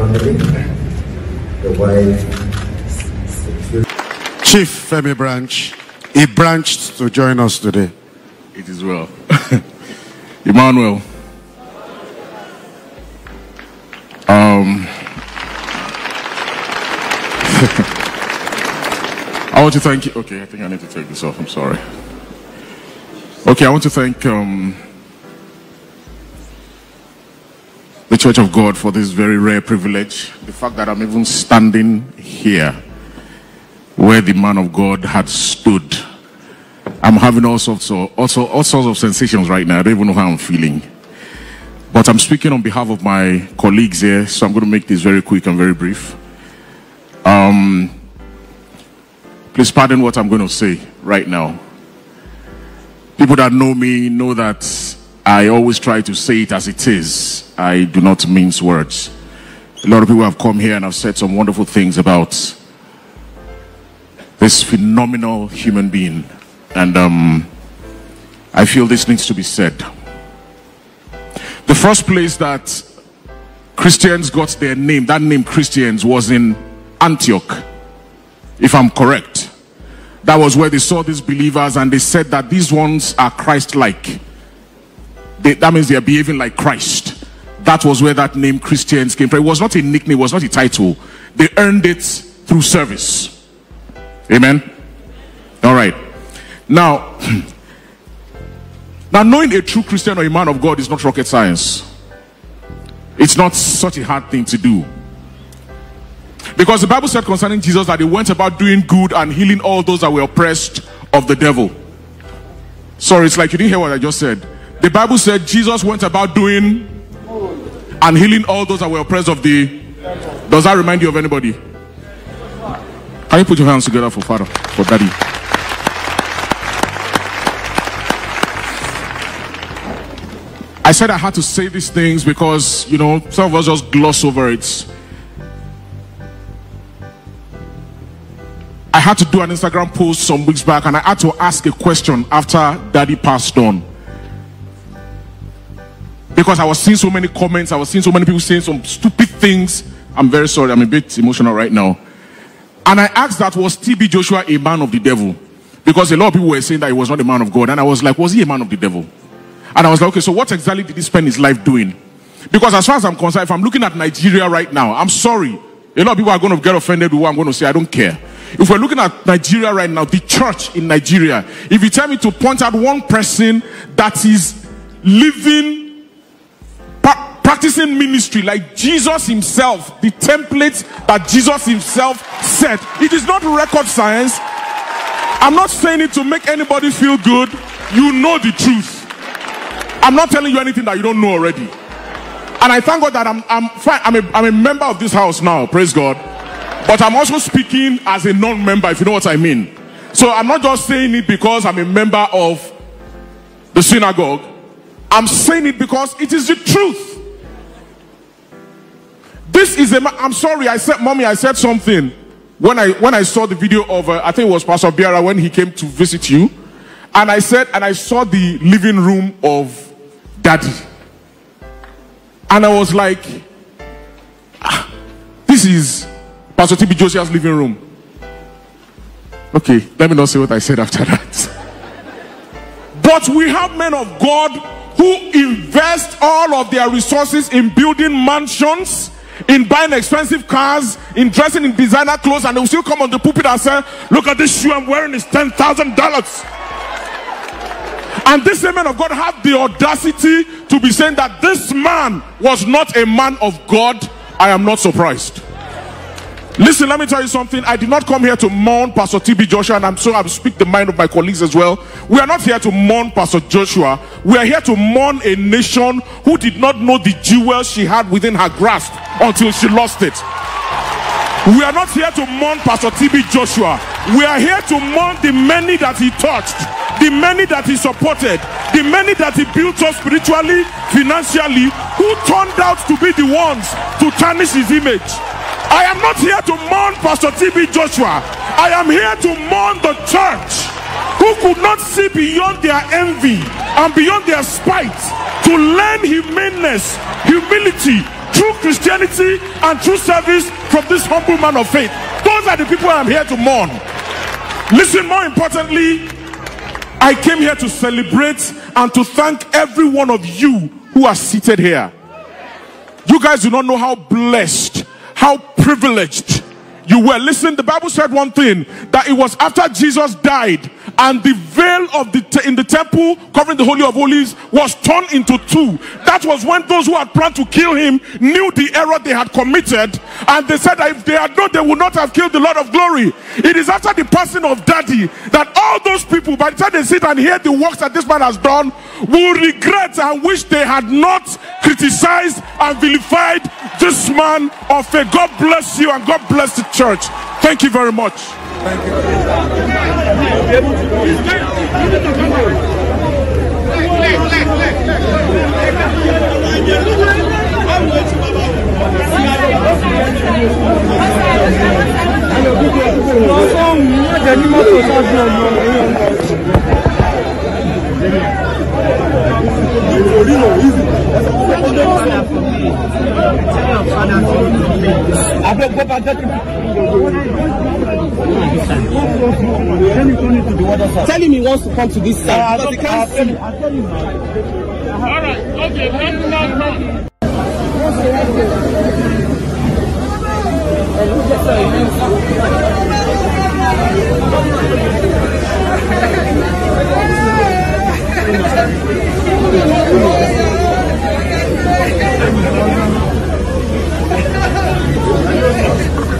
family, the wife, Chief Femi Branch, he branched to join us today. It is well. Emmanuel. Um, I want to thank you. Okay, I think I need to take this off. I'm sorry. Okay, I want to thank um, the Church of God for this very rare privilege. The fact that I'm even standing here where the man of God had stood. I'm having all sorts of also all sorts of sensations right now. I don't even know how I'm feeling. But I'm speaking on behalf of my colleagues here, so I'm going to make this very quick and very brief. Um, please pardon what I'm going to say right now. People that know me know that I always try to say it as it is. I do not mince words. A lot of people have come here and have said some wonderful things about this phenomenal human being. And um, I feel this needs to be said. The first place that Christians got their name, that name Christians, was in Antioch, if I'm correct. That was where they saw these believers and they said that these ones are Christ like. That means they are behaving like Christ. That was where that name Christians came from. It was not a nickname, it was not a title. They earned it through service. Amen. All right. Now, now knowing a true Christian or a man of God is not rocket science. It's not such a hard thing to do. Because the Bible said concerning Jesus that he went about doing good and healing all those that were oppressed of the devil. Sorry, it's like you didn't hear what I just said. The Bible said Jesus went about doing and healing all those that were oppressed of the. Does that remind you of anybody? Can you put your hands together for Father, for Daddy? I said I had to say these things because, you know, some of us just gloss over it. I had to do an Instagram post some weeks back and I had to ask a question after Daddy passed on. Because I was seeing so many comments, I was seeing so many people saying some stupid things. I'm very sorry, I'm a bit emotional right now. And I asked that was TB Joshua a man of the devil? Because a lot of people were saying that he was not a man of God. And I was like, was he a man of the devil? And I was like, okay, so what exactly did he spend his life doing? Because as far as I'm concerned, if I'm looking at Nigeria right now, I'm sorry. A lot of people are going to get offended with what I'm going to say. I don't care. If we're looking at Nigeria right now, the church in Nigeria, if you tell me to point out one person that is living, pra- practicing ministry like Jesus himself, the template that Jesus himself set, it is not record science. I'm not saying it to make anybody feel good. You know the truth. I'm not telling you anything that you don't know already. And I thank God that I'm, I'm fine. I'm a, I'm a member of this house now. Praise God. But I'm also speaking as a non-member, if you know what I mean. So I'm not just saying it because I'm a member of the synagogue. I'm saying it because it is the truth. This is a. I'm sorry. I said, mommy. I said something when I when I saw the video of. Uh, I think it was Pastor Biara when he came to visit you, and I said, and I saw the living room of Daddy, and I was like, ah, this is Pastor TB Joshua's living room. Okay, let me not say what I said after that. But we have men of God who invest all of their resources in building mansions, in buying expensive cars, in dressing in designer clothes, and they will still come on the pulpit and say, Look at this shoe I'm wearing, it's $10,000. And this man of God have the audacity to be saying that this man was not a man of God. I am not surprised. Listen, let me tell you something. I did not come here to mourn Pastor TB Joshua, and I'm sure I'll speak the mind of my colleagues as well. We are not here to mourn Pastor Joshua. We are here to mourn a nation who did not know the jewels she had within her grasp until she lost it. We are not here to mourn Pastor TB Joshua. We are here to mourn the many that he touched, the many that he supported, the many that he built up spiritually, financially, who turned out to be the ones to tarnish his image. I am not here to mourn Pastor TB Joshua. I am here to mourn the church who could not see beyond their envy and beyond their spite to learn humaneness, humility, true Christianity, and true service from this humble man of faith. Those are the people I'm here to mourn. Listen, more importantly, I came here to celebrate and to thank every one of you who are seated here. You guys do not know how blessed, how privileged you were. Listen, the Bible said one thing that it was after Jesus died and the veil of the te- in the temple covering the holy of holies was torn into two. That was when those who had planned to kill him knew the error they had committed, and they said that if they had known, they would not have killed the Lord of glory. It is after the passing of Daddy that all those people, by the time they sit and hear the works that this man has done, will regret and wish they had not criticized and vilified this man of faith. God bless you and God bless the church. Thank you very much. Nós somos uma de? tell him he wants to come to this side. Uh, because he can't see. all right okay let me now come. ハハハハ。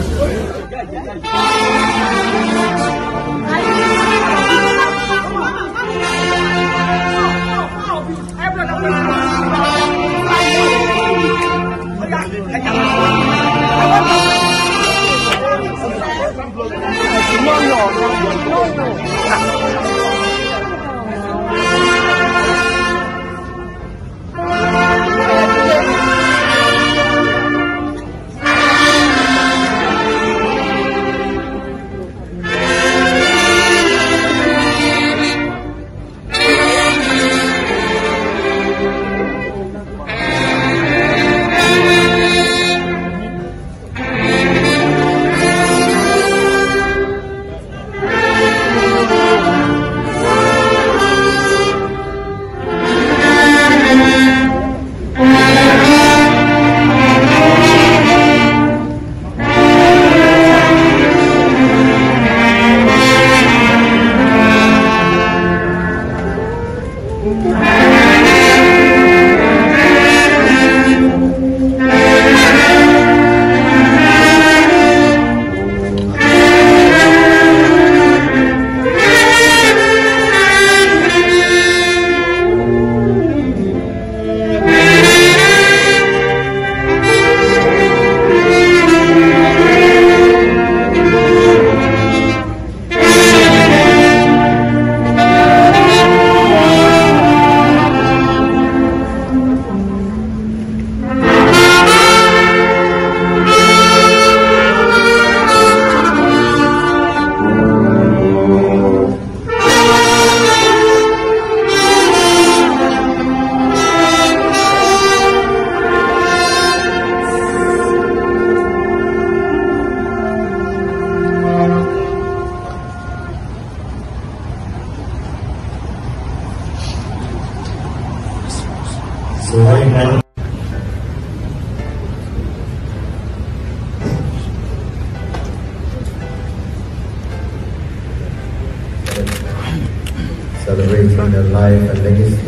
Celebrating the life and legacy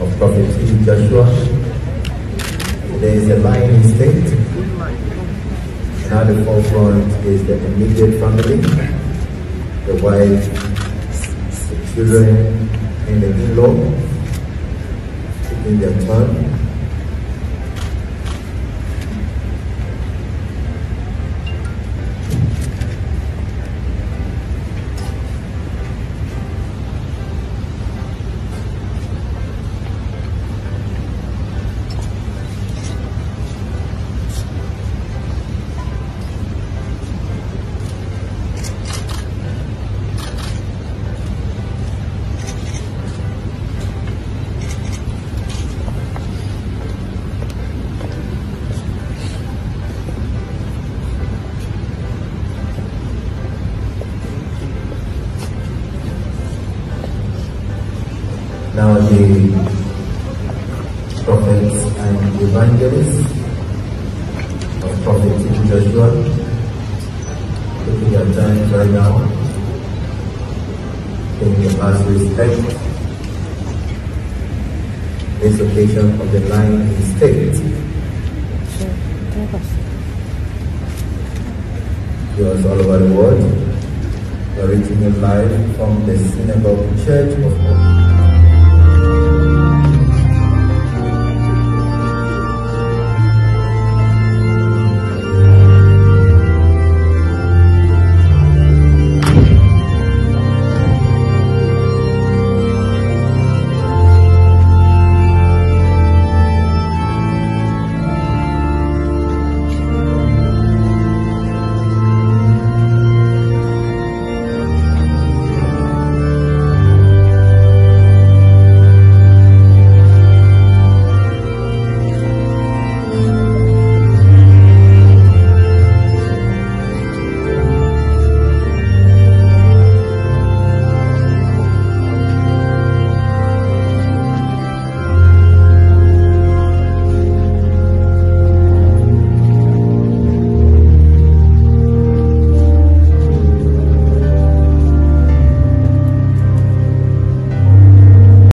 of Prophet T. Joshua. There is a line in state. At the forefront is the immediate family, the wife, the children, and the in-law taking their turn. Evangelist of Prophet. Joshua. Taking your time right now. Taking your last respect. This occasion of the line in state. Yours all over the world. We're reaching live from the Synagogue Church of God.